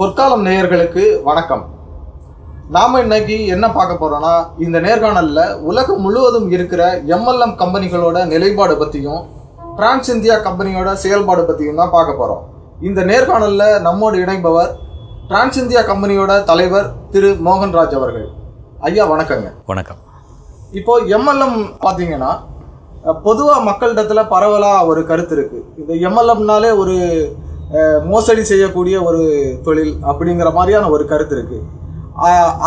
பொற்காலம் நேயர்களுக்கு வணக்கம். நாம இன்னைக்கு என்ன பார்க்க போறோம்னா இந்த நேர்காணல்ல உலகம் முழுவதும் இருக்கிற எம்எல்எம் கம்பெனிகளோட நிலைப்பாடு பத்தியும் டிரான்ஸ் இந்தியா கம்பெனியோட செயல்பாடு பத்தியும் தான் பார்க்க போறோம். இந்த நேர்காணல்ல நம்மோடு இணைப்பவர் டிரான்ஸ் இந்தியா கம்பெனியோட தலைவர் திரு மோகன்ராஜ் அவர்கள். ஐயா வணக்கங்க. வணக்கம். இப்போ எம்எல்எம் பார்த்தீங்கன்னா பொதுவாக மக்களிடத்துல பரவலாக ஒரு கருத்து இருக்கு. இந்த எம்எல்எம்னாலே ஒரு மோசடி செய்யக்கூடிய ஒரு தொழில் அப்படிங்கிற மாதிரியான ஒரு கருத்து இருக்கு.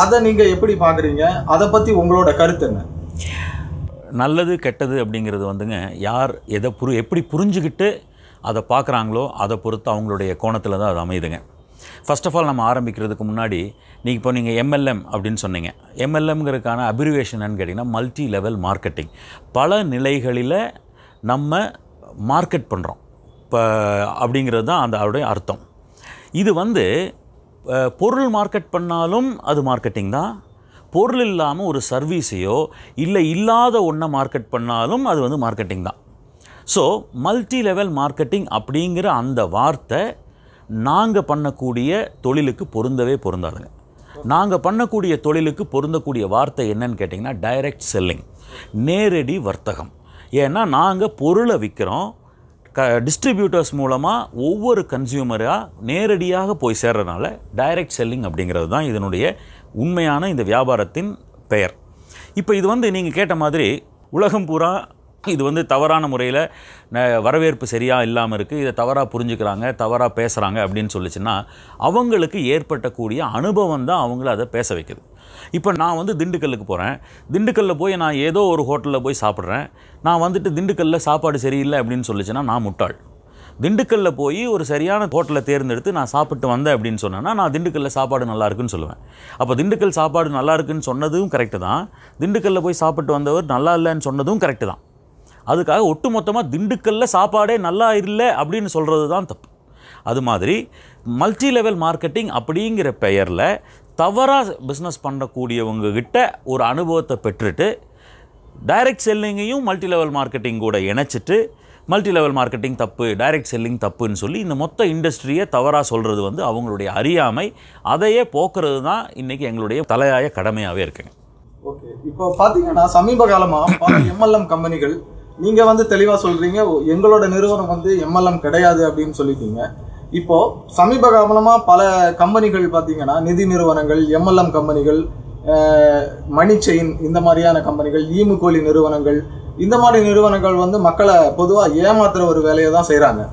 அதை நீங்க எப்படி பார்க்குறீங்க அதை பத்தி உங்களோட கருத்து என்ன? நல்லது கெட்டது அப்படிங்கிறது வந்துங்க யார் எதை புரி எப்படி புரிஞ்சுக்கிட்டு அதை பார்க்குறாங்களோ அதை பொறுத்து அவங்களுடைய கோணத்தில் தான் அது அமையுதுங்க. ஃபர்ஸ்ட் ஆஃப் ஆல் நம்ம ஆரம்பிக்கிறதுக்கு முன்னாடி நீங்கள் இப்போ நீங்கள் எம்எல்எம் அப்படின்னு சொன்னீங்க. எம்எல்எம்ங்கிறதுக்கான அபிரிவேஷன் என்னன்னு கேட்டிங்கன்னா மல்டி லெவல் மார்க்கெட்டிங் பல நிலைகளில் நம்ம மார்க்கெட் பண்ணுறோம் இப்போ அப்படிங்கிறது தான் அந்த அதோடைய அர்த்தம். இது வந்து பொருள் மார்க்கெட் பண்ணாலும் அது மார்க்கெட்டிங் தான். பொருள் இல்லாமல் ஒரு சர்வீஸையோ இல்லை இல்லாத ஒன்றை மார்க்கெட் பண்ணாலும் அது வந்து மார்க்கெட்டிங் தான். ஸோ மல்டி லெவல் மார்க்கெட்டிங் அப்படிங்கிற அந்த வார்த்தை நாங்கள் பண்ணக்கூடிய தொழிலுக்கு பொருந்தவே பொருந்தாதுங்க. நாங்கள் பண்ணக்கூடிய தொழிலுக்கு பொருந்தக்கூடிய வார்த்தை என்னன்னு கேட்டிங்கன்னா டைரக்ட் செல்லிங் நேரடி வர்த்தகம். ஏன்னா நாங்கள் பொருளை விற்கிறோம் க டிஸ்ட்ரிபியூட்டர்ஸ் மூலமாக ஒவ்வொரு கன்சியூமராக நேரடியாக போய் சேர்றதுனால டைரக்ட் செல்லிங் அப்படிங்கிறது தான் இதனுடைய உண்மையான இந்த வியாபாரத்தின் பெயர். இப்போ இது வந்து நீங்கள் கேட்ட மாதிரி உலகம் பூரா இது வந்து தவறான முறையில் வரவேற்பு சரியாக இல்லாமல் இருக்குது இதை தவறாக புரிஞ்சுக்கிறாங்க தவறாக பேசுகிறாங்க அப்படின்னு சொல்லிச்சுன்னா அவங்களுக்கு ஏற்பட்டக்கூடிய அனுபவம் தான் அவங்கள அதை பேச வைக்குது. இப்போ நான் வந்து திண்டுக்கல்லுக்கு போகிறேன் திண்டுக்கல்லில் போய் நான் ஏதோ ஒரு ஹோட்டலில் போய் சாப்பிட்றேன். நான் வந்துட்டு திண்டுக்கல்லில் சாப்பாடு சரியில்லை அப்படின்னு சொல்லிச்சுன்னா நான் முட்டாள். திண்டுக்கல்லில் போய் ஒரு சரியான ஹோட்டலை தேர்ந்தெடுத்து நான் சாப்பிட்டு வந்தேன் அப்படின்னு சொன்னேன்னா நான் திண்டுக்கல்லில் சாப்பாடு நல்லா இருக்குன்னு சொல்லுவேன். அப்போ திண்டுக்கல் சாப்பாடு நல்லா இருக்குன்னு சொன்னதும் கரெக்டு தான். திண்டுக்கல்லில் போய் சாப்பிட்டு வந்தவர் நல்லா இல்லைன்னு சொன்னதும் கரெக்டு தான். அதுக்காக ஒட்டுமொத்தமாக திண்டுக்கல்லில் சாப்பாடே நல்லா இல்லை அப்படின்னு சொல்கிறது தான் தப்பு. அது மாதிரி மல்டி லெவல் மார்க்கெட்டிங் அப்படிங்கிற பெயரில் தவறாக பிஸ்னஸ் பண்ணக்கூடியவங்க கிட்ட ஒரு அனுபவத்தை பெற்றுட்டு டைரக்ட் செல்லிங்கையும் மல்டி லெவல் மார்க்கெட்டிங் கூட இணைச்சிட்டு மல்டி லெவல் மார்க்கெட்டிங் தப்பு டைரக்ட் செல்லிங் தப்புன்னு சொல்லி இந்த மொத்த இண்டஸ்ட்ரியை தவறாக சொல்கிறது வந்து அவங்களுடைய அறியாமை அதையே போக்குறது தான் இன்றைக்கி எங்களுடைய தலையாய கடமையாகவே இருக்குங்க. ஓகே. இப்போ பார்த்தீங்கன்னா சமீப காலமாக பல எம்எல்எம் கம்பெனிகள் நீங்கள் வந்து தெளிவாக சொல்கிறீங்க எங்களோட நிறுவனம் வந்து எம்எல்எம் கிடையாது அப்படின்னு சொல்லிட்டீங்க. இப்போ சமீப காலமா பல கம்பெனிகள் பார்த்தீங்கன்னா நிதி நிறுவனங்கள் எம்எல்எம் கம்பெனிகள் மணி செயின் இந்த மாதிரியான கம்பெனிகள் ஈமுகோலி நிறுவனங்கள் இந்த மாதிரி நிறுவனங்கள் வந்து மக்களை பொதுவாக ஏமாத்துற ஒரு வேலையை தான் செய்கிறாங்க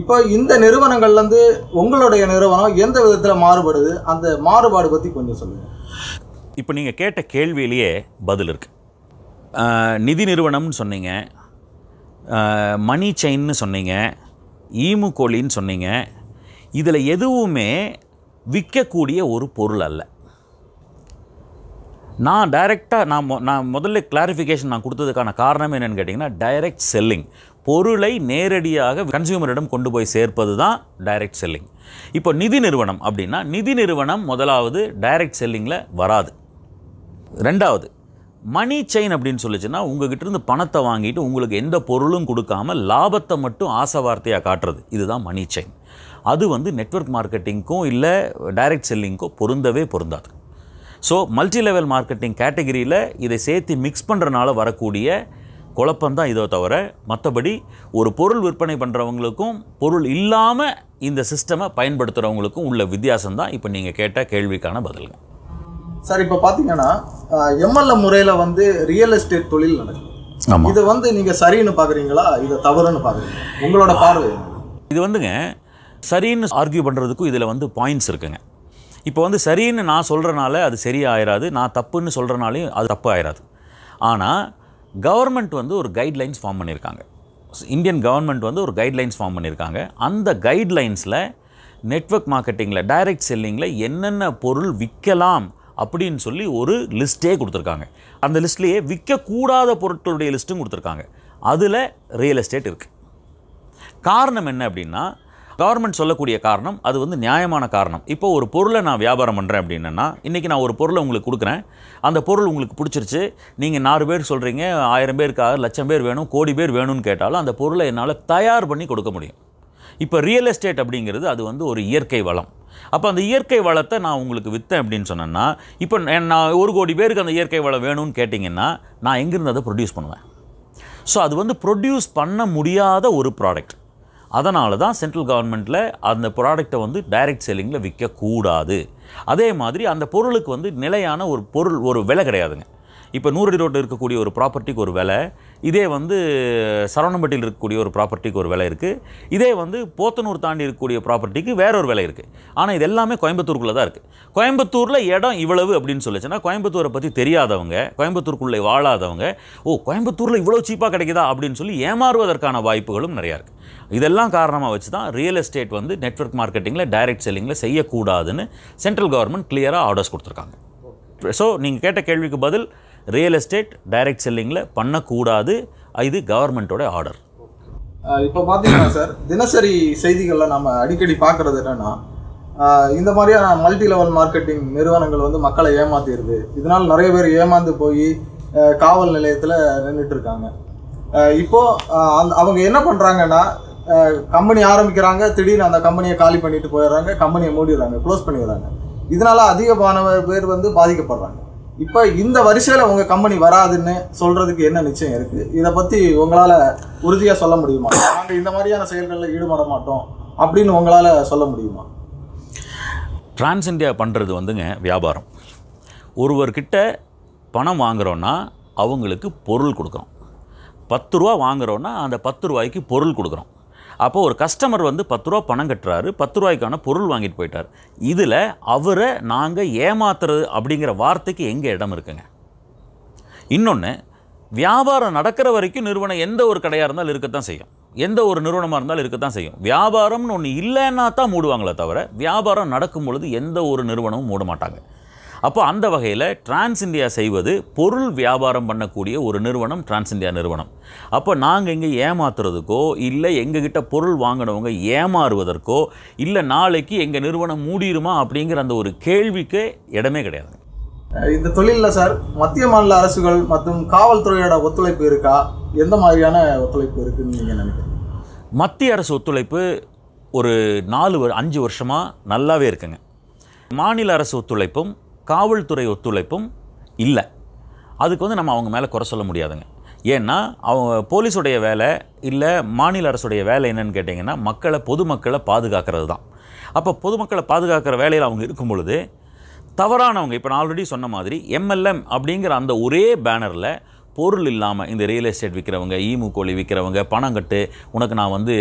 இப்போ இந்த நிறுவனங்கள்லேருந்து உங்களுடைய நிறுவனம் எந்த விதத்தில் மாறுபடுது? அந்த மாறுபாடு பற்றி கொஞ்சம் சொல்லுங்கள் இப்போ நீங்கள் கேட்ட கேள்வியிலேயே பதில் இருக்கு. நிதி நிறுவனம்னு சொன்னீங்க. மணி செயின்னு சொன்னீங்க. ஈமு கோழின்னு சொன்னீங்க. இதில் எதுவுமே விற்கக்கூடிய ஒரு பொருள் அல்ல. நான் டைரெக்டாக நான் நான் முதல்ல கிளாரிஃபிகேஷன் நான் கொடுத்ததுக்கான காரணம் என்னென்னு கேட்டிங்கன்னா டைரக்ட் செல்லிங் பொருளை நேரடியாக கன்சியூமரிடம் கொண்டு போய் சேர்ப்பது தான் டைரக்ட் செல்லிங் இப்போ நிதி நிறுவனம் அப்படின்னா நிதி நிறுவனம் முதலாவது டைரக்ட் செல்லிங்கில் வராது. ரெண்டாவது மணி செயின் அப்படின்னு சொல்லிச்சுன்னா உங்ககிட்ட இருந்து பணத்தை வாங்கிட்டு உங்களுக்கு எந்த பொருளும் கொடுக்காம லாபத்தை மட்டும் ஆசை வார்த்தையாக காட்டுறது. இதுதான் மணி செயின் அது வந்து நெட்வொர்க் மார்க்கெட்டிங்க்கும் இல்லை டைரக்ட் செல்லிங்க்கோ பொருந்தவே பொருந்தாது. ஸோ மல்டி லெவல் மார்க்கெட்டிங் கேட்டகிரியில் இதை சேர்த்து மிக்ஸ் பண்ணுறனால வரக்கூடிய குழப்பம்தான் இதோ தவிர மற்றபடி ஒரு பொருள் விற்பனை பண்ணுறவங்களுக்கும் பொருள் இல்லாமல் இந்த சிஸ்டமை பயன்படுத்துகிறவங்களுக்கும் உள்ள வித்தியாசம் தான் இப்போ நீங்கள் கேட்ட கேள்விக்கான பதில்கள். சார் இப்போ பார்த்தீங்கன்னா எம்எல்ஏ முறையில் வந்து ரியல் எஸ்டேட் தொழில் நடக்குது. இது வந்து நீங்கள் சரின்னு பார்க்குறீங்களா இதை தவறுன்னு பார்க்குறீங்களா உங்களோட பார்வை? இது வந்துங்க சரின்னு ஆர்கியூ பண்ணுறதுக்கும் இதில் வந்து பாயிண்ட்ஸ் இருக்குங்க. இப்போ வந்து சரின்னு நான் சொல்கிறனால அது சரியாயிராது நான் தப்புன்னு சொல்கிறனாலையும் அது தப்பு ஆயிராது. ஆனால் கவர்மெண்ட் வந்து ஒரு கைட்லைன்ஸ் ஃபார்ம் பண்ணியிருக்காங்க இந்தியன் கவர்மெண்ட் வந்து ஒரு கைட்லைன்ஸ் ஃபார்ம் பண்ணியிருக்காங்க அந்த கைட்லைன்ஸில் நெட்வொர்க் மார்க்கெட்டிங்கில் டைரக்ட் செல்லிங்கில் என்னென்ன பொருள் விற்கலாம் அப்படின்னு சொல்லி ஒரு லிஸ்ட்டே கொடுத்துருக்காங்க. அந்த லிஸ்ட்லேயே விற்கக்கூடாத பொருட்களுடைய லிஸ்ட்டும் கொடுத்துருக்காங்க. அதில் ரியல் எஸ்டேட் இருக்குது காரணம் என்ன அப்படின்னா கவர்மெண்ட் சொல்லக்கூடிய காரணம் அது வந்து நியாயமான காரணம். இப்போ ஒரு பொருளை நான் வியாபாரம் பண்ணுறேன் அப்படின்னா இன்றைக்கி நான் ஒரு பொருளை உங்களுக்கு கொடுக்குறேன். அந்த பொருள் உங்களுக்கு பிடிச்சிருச்சு. நீங்கள் நாலு பேர் சொல்கிறீங்க ஆயிரம் பேருக்காக லட்சம் பேர் வேணும் கோடி பேர் வேணும்னு கேட்டாலும் அந்த பொருளை என்னால் தயார் பண்ணி கொடுக்க முடியும். இப்போ ரியல் எஸ்டேட் அப்படிங்கிறது அது வந்து ஒரு இயற்கை வளம். அப்போ அந்த இயற்கை வளத்தை நான் உங்களுக்கு விற்றேன் அப்படின்னு சொன்னேன்னா இப்போ நான் ஒரு கோடி பேருக்கு அந்த இயற்கை வளம் வேணும்னு கேட்டிங்கன்னா நான் எங்கேருந்து அதை ப்ரொடியூஸ் பண்ணுவேன்? ஸோ அது வந்து ப்ரொடியூஸ் பண்ண முடியாத ஒரு ப்ராடக்ட் அதனால தான் சென்ட்ரல் கவர்மெண்ட்டில் அந்த ப்ராடக்ட்டை வந்து டைரக்ட் செல்லிங்கில் விற்கக்கூடாது அதே மாதிரி அந்த பொருளுக்கு வந்து நிலையான ஒரு பொருள் ஒரு விலை கிடையாதுங்க. இப்போ நூறடி ரோட்டில் இருக்கக்கூடிய ஒரு ப்ராப்பர்ட்டிக்கு ஒரு விலை இதே வந்து சரவணம்பட்டியில் இருக்கக்கூடிய ஒரு ப்ராப்பர்ட்டிக்கு ஒரு விலை இருக்குது இதே வந்து போத்தனூர் தாண்டி இருக்கக்கூடிய ப்ராப்பர்ட்டிக்கு வேற ஒரு விலை இருக்குது ஆனால் இது எல்லாமே கோயம்புத்தூருக்குள்ளே தான் இருக்குது கோயம்புத்தூரில் இடம் இவ்வளவு அப்படின்னு சொல்லிச்சுன்னா கோயம்புத்தூரை பற்றி தெரியாதவங்க கோயம்புத்தூருக்குள்ளே வாழாதவங்க ஓ கோயம்புத்தூரில் இவ்வளோ சீப்பாக கிடைக்குதா அப்படின்னு சொல்லி ஏமாறுவதற்கான வாய்ப்புகளும் நிறையா இருக்குது இதெல்லாம் காரணமாக வச்சு தான் ரியல் எஸ்டேட் வந்து நெட்வொர்க் மார்க்கெட்டிங்கில் டைரக்ட் செல்லிங்கில் செய்யக்கூடாதுன்னு சென்ட்ரல் கவர்மெண்ட் கிளியராக ஆர்டர்ஸ் கொடுத்துருக்காங்க. ஸோ நீங்கள் கேட்ட கேள்விக்கு பதில் ரியல் எஸ்டேட் டைரக்ட் செல்லிங்கில் பண்ணக்கூடாது. இது கவர்மெண்ட்டோட ஆர்டர் இப்போ பார்த்தீங்கன்னா சார் தினசரி செய்திகளில் நம்ம அடிக்கடி பார்க்குறது என்னென்னா இந்த மாதிரியான மல்டி லெவல் மார்க்கெட்டிங் நிறுவனங்கள் வந்து மக்களை ஏமாத்திடுது இதனால் நிறைய பேர் ஏமாந்து போய் காவல் நிலையத்தில் நின்றுட்டு இருக்காங்க இப்போது அவங்க என்ன பண்ணுறாங்கன்னா கம்பெனி ஆரம்பிக்கிறாங்க திடீர்னு அந்த கம்பெனியை காலி பண்ணிட்டு போயிடுறாங்க கம்பெனியை மூடிடுறாங்க க்ளோஸ் பண்ணிடுறாங்க. இதனால அதிகமான பேர் வந்து பாதிக்கப்படுறாங்க. இப்போ இந்த வரிசையில் உங்கள் கம்பெனி வராதுன்னு சொல்கிறதுக்கு என்ன நிச்சயம் இருக்குது இதை பற்றி உங்களால் உறுதியாக சொல்ல முடியுமா? நாங்கள் இந்த மாதிரியான செயல்களில் ஈடுபட மாட்டோம் அப்படின்னு உங்களால் சொல்ல முடியுமா? டிரான்ஸ் இந்தியா பண்ணுறது வந்துங்க வியாபாரம். ஒருவர்கிட்ட பணம் வாங்குறோன்னா அவங்களுக்கு பொருள் கொடுக்குறோம் பத்து ரூபா வாங்குறோன்னா அந்த பத்து ரூபாய்க்கு பொருள் கொடுக்குறோம் அப்போது ஒரு கஸ்டமர் வந்து பத்து ரூபா பணம் கட்டுறாரு பத்து ரூபாய்க்கான பொருள் வாங்கிட்டு போயிட்டார். இதில் அவரை நாங்கள் ஏமாத்துறது அப்படிங்கிற வார்த்தைக்கு எங்கே இடம் இருக்குங்க? இன்னொன்று வியாபாரம் நடக்கிற வரைக்கும் நிறுவனம் எந்த ஒரு கடையாக இருந்தாலும் இருக்கத்தான் செய்யும். எந்த ஒரு நிறுவனமாக இருந்தாலும் இருக்கத்தான் செய்யும். வியாபாரம்னு ஒன்று இல்லைன்னா தான் மூடுவாங்களே தவிர வியாபாரம் நடக்கும் பொழுது எந்த ஒரு நிறுவனமும் மூட மாட்டாங்க. அப்போ அந்த வகையில் டிரான்ஸ் இந்தியா செய்வது பொருள் வியாபாரம் பண்ணக்கூடிய ஒரு நிறுவனம் டிரான்ஸ் இந்தியா நிறுவனம். அப்போ நாங்கள் இங்கே ஏமாத்துறதுக்கோ இல்லை எங்ககிட்ட பொருள் வாங்கினவங்க ஏமாறுவதற்கோ இல்லை நாளைக்கு எங்கள் நிறுவனம் மூடிருமா அப்படிங்கிற அந்த ஒரு கேள்விக்கே இடமே கிடையாது. இந்த தொழிலில் சார் மத்திய மாநில அரசுகள் மற்றும் காவல்துறையோட ஒத்துழைப்பு இருக்கா? எந்த மாதிரியான ஒத்துழைப்பு இருக்குன்னு நீங்கள் நினைக்கிறீங்க? மத்திய அரசு ஒத்துழைப்பு ஒரு நாலு வரு- அஞ்சு வருஷமாக நல்லாவே இருக்குங்க. மாநில அரசு ஒத்துழைப்பும் காவல்துறை ஒத்துழைப்பும் இல்லை. அதுக்கு வந்து நம்ம அவங்க மேலே குறை சொல்ல முடியாதுங்க. ஏன்னா அவங்க போலீஸுடைய வேலை இல்லை மாநில அரசுடைய வேலை என்னன்னு கேட்டிங்கன்னா மக்களை பொதுமக்களை பாதுகாக்கிறது தான். அப்போ பொதுமக்களை பாதுகாக்கிற வேலையில் அவங்க இருக்கும் பொழுது தவறானவங்க இப்போ நான் ஆல்ரெடி சொன்ன மாதிரி எம்எல்எம் அப்படிங்கிற அந்த ஒரே பேனரில் பொருள் இல்லாமல் இந்த ரியல் எஸ்டேட் விற்கிறவங்க ஈமு கோழி விற்கிறவங்க பணம் கட்டு உனக்கு நான் வந்து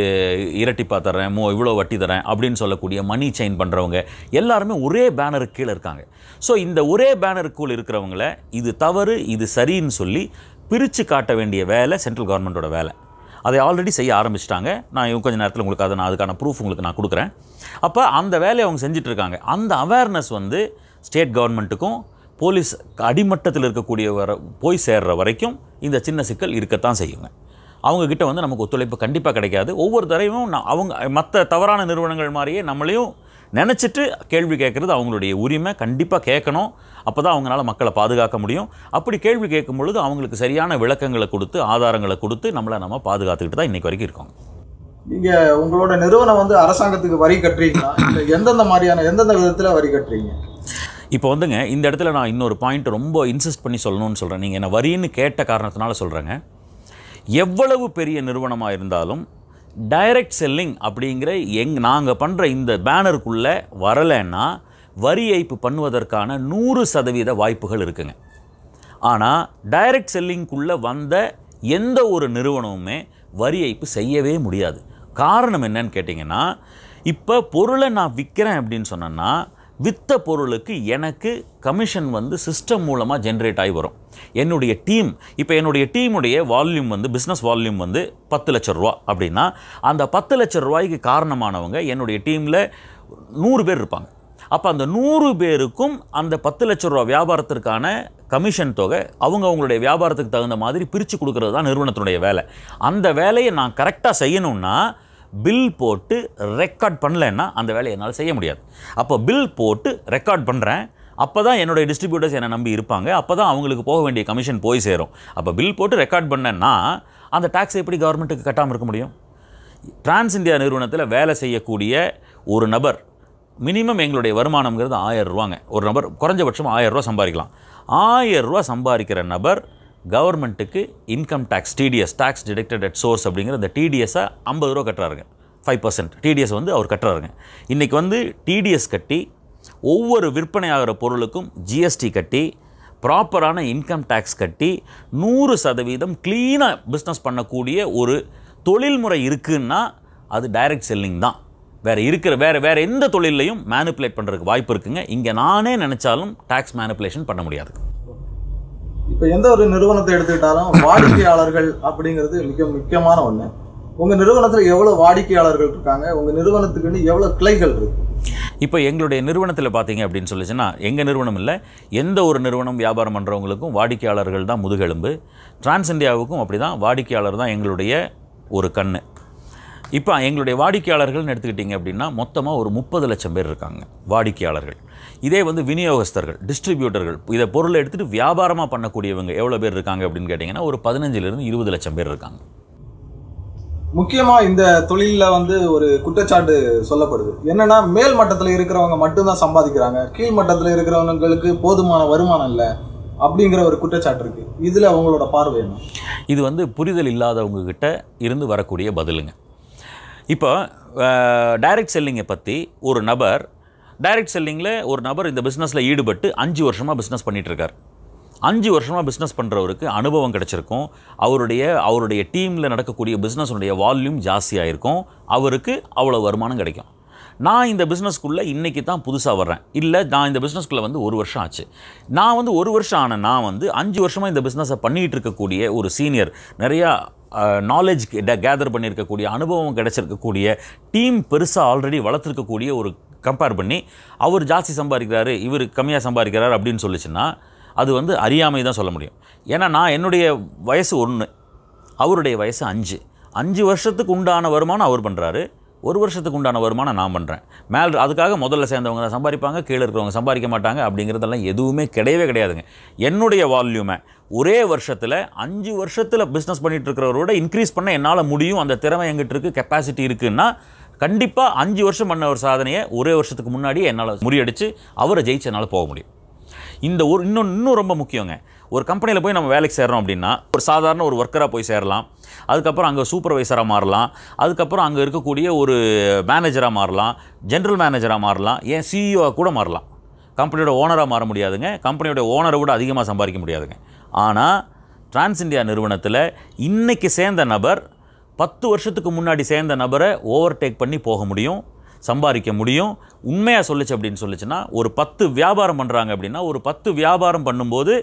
இரட்டிப்பா தரேன் மோ இவ்வளோ வட்டி தரேன் அப்படின்னு சொல்லக்கூடிய மணி செயின் பண்ணுறவங்க எல்லாருமே ஒரே பேனருக்கு கீழே இருக்காங்க. ஸோ இந்த ஒரே பேனருக்குள் இருக்கிறவங்கள இது தவறு இது சரின்னு சொல்லி பிரித்து காட்ட வேண்டிய வேலை சென்ட்ரல் கவர்மெண்ட்டோட வேலை. அதை ஆல்ரெடி செய்ய ஆரம்பிச்சிட்டாங்க. நான் கொஞ்சம் நேரத்தில் உங்களுக்கு அதை நான் அதுக்கான ப்ரூஃப் உங்களுக்கு நான் கொடுக்குறேன். அப்போ அந்த வேலையை அவங்க செஞ்சிட்ருக்காங்க அந்த அவேர்னஸ் வந்து ஸ்டேட் கவர்மெண்ட்டுக்கும் போலீஸ் அடிமட்டத்தில் இருக்கக்கூடிய வர போய் சேர்ற வரைக்கும் இந்த சின்ன சிக்கல் இருக்கத்தான் செய்யுங்க. அவங்கக்கிட்ட வந்து நமக்கு ஒத்துழைப்பு கண்டிப்பாக கிடைக்காது. ஒவ்வொரு தடவையும் நான் அவங்க மற்ற தவறான நிறுவனங்கள் மாதிரியே நம்மளையும் நினச்சிட்டு கேள்வி கேட்குறது அவங்களுடைய உரிமை. கண்டிப்பாக கேட்கணும். அப்போ தான் அவங்களால மக்களை பாதுகாக்க முடியும். அப்படி கேள்வி கேட்கும் பொழுது அவங்களுக்கு சரியான விளக்கங்களை கொடுத்து ஆதாரங்களை கொடுத்து நம்மளை நம்ம பாதுகாத்துக்கிட்டு தான் இன்றைக்கி வரைக்கும் இருக்கோம். நீங்கள் உங்களோட நிறுவனம் வந்து அரசாங்கத்துக்கு வரி கட்டுறீங்களா? எந்தெந்த மாதிரியான எந்தெந்த விதத்தில் வரி கட்டுறீங்க? இப்போ வந்துங்க இந்த இடத்துல நான் இன்னொரு பாயிண்ட் ரொம்ப இன்சிஸ்ட் பண்ணி சொல்லணும்னு சொல்கிறேன் நீங்கள் என்ன வரின்னு கேட்ட காரணத்தினால சொல்கிறேங்க எவ்வளவு பெரிய நிறுவனமாக இருந்தாலும் டைரக்ட் செல்லிங் அப்படிங்கிற எங் நாங்கள் பண்ணுற இந்த பேனருக்குள்ளே வரலைன்னா வரி ஏய்ப்பு பண்ணுவதற்கான நூறு சதவீத வாய்ப்புகள் இருக்குங்க. ஆனால் டைரக்ட் செல்லிங்குள்ளே வந்த எந்த ஒரு நிறுவனமுமே வரி ஏய்ப்பு செய்யவே முடியாது. காரணம் என்னன்னு கேட்டிங்கன்னா இப்போ பொருளை நான் விற்கிறேன் அப்படின்னு சொன்னேன்னா வித்த பொருளுக்கு எனக்கு கமிஷன் வந்து சிஸ்டம் மூலமாக ஜென்ரேட் ஆகி வரும். என்னுடைய டீம் இப்போ என்னுடைய டீமுடைய வால்யூம் வந்து பிஸ்னஸ் வால்யூம் வந்து பத்து லட்ச ரூபா அப்படின்னா அந்த பத்து லட்ச ரூபாய்க்கு காரணமானவங்க என்னுடைய டீமில் நூறு பேர் இருப்பாங்க. அப்போ அந்த நூறு பேருக்கும் அந்த பத்து லட்ச ரூபா வியாபாரத்திற்கான கமிஷன் தொகை அவங்க அவங்களுடைய வியாபாரத்துக்கு தகுந்த மாதிரி பிரித்து கொடுக்கறது தான் நிறுவனத்தினுடைய வேலை. அந்த வேலையை நான் கரெக்டாக செய்யணும்னா பில் போட்டு ரெக்கார்ட் பண்ணலைன்னா அந்த வேலையை என்னால் செய்ய முடியாது. அப்போ பில் போட்டு ரெக்கார்ட் பண்ணுறேன் அப்போ தான் என்னுடைய டிஸ்ட்ரிபியூட்டர்ஸ் என்னை நம்பி இருப்பாங்க. அப்போ தான் அவங்களுக்கு போக வேண்டிய கமிஷன் போய் சேரும். அப்போ பில் போட்டு ரெக்கார்ட் பண்ணேன்னா அந்த டேக்ஸ் எப்படி கவர்மெண்ட்டுக்கு கட்டாமல் இருக்க முடியும்? டிரான்ஸ் இந்தியா நிறுவனத்தில் வேலை செய்யக்கூடிய ஒரு நபர் மினிமம் எங்களுடைய வருமானம்ங்கிறது ஆயிரம் ரூபாங்க. ஒரு நபர் குறைஞ்சபட்சம் ஆயிரம் ரூபா சம்பாதிக்கலாம். ஆயிரம் ரூபா சம்பாதிக்கிற நபர் கவர்மெண்ட்டுக்கு income tax TDS tax deducted at source அப்படிங்கிற அந்த டிடிஎஸை ஐம்பது ரூபா கட்டுறாருங்க. ஃபைவ் பர்சன்ட் டிடிஎஸ் வந்து அவர் கட்டுறாருங்க. இன்றைக்கி வந்து டிடிஎஸ் கட்டி ஒவ்வொரு விற்பனை ஆகிற பொருளுக்கும் ஜிஎஸ்டி கட்டி ப்ராப்பரான இன்கம் டேக்ஸ் கட்டி நூறு சதவீதம் க்ளீனாக பிஸ்னஸ் பண்ணக்கூடிய ஒரு தொழில்முறை இருக்குன்னா அது டைரக்ட் செல்லிங் தான். வேறு இருக்கிற வேறு வேறு எந்த தொழிலையும் மேனிப்புலேட் பண்ணுறதுக்கு வாய்ப்பு இருக்குங்க. இங்கே நானே நினச்சாலும் டேக்ஸ் மேனிப்புலேஷன் பண்ண முடியாது. இப்போ எந்த ஒரு நிறுவனத்தை எடுத்துக்கிட்டாலும் வாடிக்கையாளர்கள் அப்படிங்கிறது மிக முக்கியமான ஒன்று உங்கள் நிறுவனத்தில் எவ்வளோ வாடிக்கையாளர்கள் இருக்காங்க? உங்கள் நிறுவனத்துக்குன்னு எவ்வளோ கிளைகள் இருக்கு? இப்போ எங்களுடைய நிறுவனத்தில் பார்த்தீங்க அப்படின்னு சொல்லிச்சுன்னா எங்கள் நிறுவனம் இல்லை எந்த ஒரு நிறுவனம் வியாபாரம் பண்ணுறவங்களுக்கும் வாடிக்கையாளர்கள் தான் முதுகெலும்பு. டிரான்ஸ் இந்தியாவுக்கும் அப்படி தான் வாடிக்கையாளர் தான் எங்களுடைய ஒரு கண் இப்போ எங்களுடைய வாடிக்கையாளர்கள்னு எடுத்துக்கிட்டிங்க அப்படின்னா மொத்தமாக ஒரு முப்பது லட்சம் பேர் இருக்காங்க வாடிக்கையாளர்கள். இதே வந்து விநியோகஸ்தர்கள் டிஸ்ட்ரிபியூட்டர்கள் இதை பொருளை எடுத்துகிட்டு வியாபாரமாக பண்ணக்கூடியவங்க எவ்வளோ பேர் இருக்காங்க அப்படின்னு கேட்டிங்கன்னா ஒரு பதினஞ்சிலிருந்து இருபது லட்சம் பேர் இருக்காங்க. முக்கியமா இந்த தொழில்ல வந்து ஒரு குற்றச்சாட்டு சொல்லப்படுது. என்னன்னா மேல் மட்டத்துல இருக்கிறவங்க மட்டும்தான் சம்பாதிக்கிறாங்க. கீழ் மட்டத்துல இருக்கிறவங்களுக்கு போதுமான வருமானம் இல்லை அப்படிங்கிற ஒரு குற்றச்சாட்டு இருக்கு. இதுல உங்களோட பார்வை என்ன? இது வந்து புரிதல் இல்லாதவங்க கிட்ட இருந்து வரக்கூடிய பதிலுங்க. இப்போ டைரக்ட் செல்லிங்கை பற்றி ஒரு நபர் டைரக்ட் செல்லிங்கில் ஒரு நபர் இந்த பிஸ்னஸில் ஈடுபட்டு அஞ்சு வருஷமாக பிஸ்னஸ் பண்ணிகிட்ருக்கார் அஞ்சு வருஷமாக பிஸ்னஸ் பண்ணுறவருக்கு அனுபவம் கிடச்சிருக்கும். அவருடைய அவருடைய டீமில் நடக்கக்கூடிய பிஸ்னஸுடைய வால்யூம் ஜாஸ்தியாக இருக்கும் அவருக்கு அவ்வளோ வருமானம் கிடைக்கும். நான் இந்த பிஸ்னஸ்க்குள்ளே இன்றைக்கி தான் புதுசாக வர்றேன். இல்லை நான் இந்த பிஸ்னஸ்க்குள்ளே வந்து ஒரு வருஷம் ஆச்சு. நான் வந்து ஒரு வருஷம் ஆன நான் வந்து அஞ்சு வருஷமாக இந்த பிஸ்னஸை பண்ணிகிட்டு இருக்கக்கூடிய ஒரு சீனியர் நிறையா நாலேஜ் கேதர் பண்ணியிருக்கக்கூடிய அனுபவம் கிடச்சிருக்கக்கூடிய டீம் பெருசாக ஆல்ரெடி வளர்த்துருக்கக்கூடிய ஒரு கம்பேர் பண்ணி அவர் ஜாஸ்தி சம்பாதிக்கிறாரு இவர் கம்மியாக சம்பாதிக்கிறாரு அப்படின்னு சொல்லிச்சுன்னா அது வந்து அறியாமை தான் சொல்ல முடியும். ஏன்னா நான் என்னுடைய வயசு ஒன்று அவருடைய வயசு அஞ்சு. அஞ்சு வருஷத்துக்கு உண்டான வருமானம் அவர் பண்ணுறாரு ஒரு வருஷத்துக்கு உண்டான வருமானம் நான் பண்ணுறேன் மேல் அதுக்காக முதல்ல சேர்ந்தவங்க தான் சம்பாதிப்பாங்க கீழே இருக்கிறவங்க சம்பாதிக்க மாட்டாங்க அப்படிங்கிறதெல்லாம் எதுவுமே கிடையவே கிடையாதுங்க. என்னுடைய வால்யூமை ஒரே வருஷத்தில் அஞ்சு வருஷத்தில் பிஸ்னஸ் பண்ணிகிட்டு இருக்கிறவரோட இன்க்ரீஸ் பண்ண என்னால் முடியும் அந்த திறமை எங்கிட்ட இருக்குது கெப்பாசிட்டி இருக்குன்னா கண்டிப்பாக அஞ்சு வருஷம் பண்ண ஒரு சாதனையை ஒரே வருஷத்துக்கு முன்னாடி என்னால் முறியடித்து அவரை ஜெயிச்சு என்னால் போக முடியும். இந்த ஒரு இன்னும் இன்னும் ரொம்ப முக்கியங்க. ஒரு கம்பெனியில் போய் நம்ம வேலைக்கு சேர்றோம் அப்படின்னா ஒரு சாதாரண ஒரு ஒர்க்கராக போய் சேரலாம். அதுக்கப்புறம் அங்கே சூப்பர்வைசராக மாறலாம். அதுக்கப்புறம் அங்கே இருக்கக்கூடிய ஒரு மேனேஜராக மாறலாம். ஜென்ரல் மேனேஜராக மாறலாம். ஏன் சிஇஓவாக கூட மாறலாம். கம்பெனியோட ஓனராக மாற முடியாதுங்க. கம்பெனியோட ஓனரை விட அதிகமாக சம்பாதிக்க முடியாதுங்க. ஆனால் டிரான்ஸ் இந்தியா நிறுவனத்தில் இன்றைக்கி சேர்ந்த நபர் பத்து வருஷத்துக்கு முன்னாடி சேர்ந்த நபரை ஓவர்டேக் பண்ணி போக முடியும் சம்பாதிக்க முடியும். உண்மையாக சொல்லுச்சு அப்படின்னு சொல்லுச்சுன்னா ஒரு பத்து வியாபாரம் பண்ணுறாங்க அப்படின்னா ஒரு பத்து வியாபாரம் பண்ணும்போது